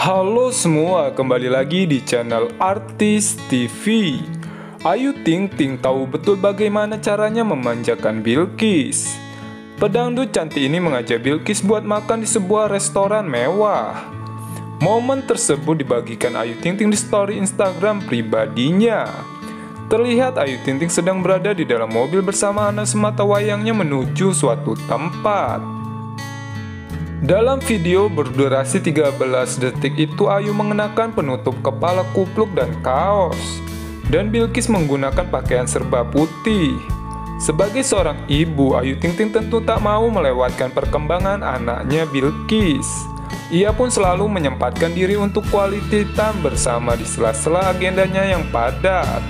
Halo semua, kembali lagi di channel Artis TV. Ayu Ting Ting tahu betul bagaimana caranya memanjakan Bilkis. Pedangdut cantik ini mengajak Bilkis buat makan di sebuah restoran mewah. Momen tersebut dibagikan Ayu Ting Ting di story Instagram pribadinya. Terlihat Ayu Ting Ting sedang berada di dalam mobil bersama anak semata wayangnya menuju suatu tempat. Dalam video berdurasi 13 detik itu Ayu mengenakan penutup kepala kupluk dan kaos dan Bilkis menggunakan pakaian serba putih. Sebagai seorang ibu, Ayu Ting Ting tentu tak mau melewatkan perkembangan anaknya Bilkis. Ia pun selalu menyempatkan diri untuk quality time bersama di sela-sela agendanya yang padat.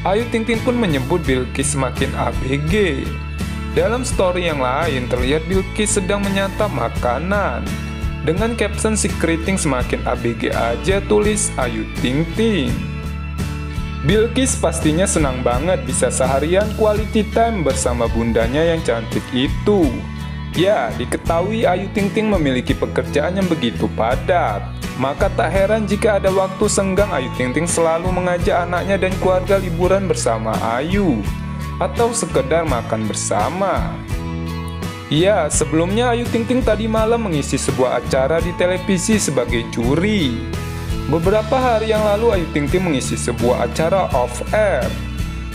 Ayu Ting Ting pun menyebut Bilkis semakin ABG. Dalam story yang lain terlihat Bilkis sedang menyantap makanan. Dengan caption si keriting semakin ABG aja tulis Ayu Ting Ting. Bilkis pastinya senang banget bisa seharian quality time bersama bundanya yang cantik itu. Ya, diketahui Ayu Ting Ting memiliki pekerjaan yang begitu padat. Maka tak heran jika ada waktu senggang Ayu Ting Ting selalu mengajak anaknya dan keluarga liburan bersama Ayu atau sekedar makan bersama. Ya, sebelumnya Ayu Ting Ting tadi malam mengisi sebuah acara di televisi sebagai juri. Beberapa hari yang lalu Ayu Ting Ting mengisi sebuah acara off-air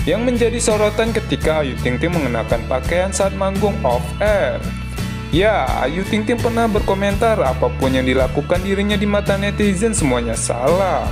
yang menjadi sorotan ketika Ayu Ting Ting mengenakan pakaian saat manggung off-air. Ya, Ayu Ting Ting pernah berkomentar apa pun yang dilakukan dirinya di mata netizen semuanya salah.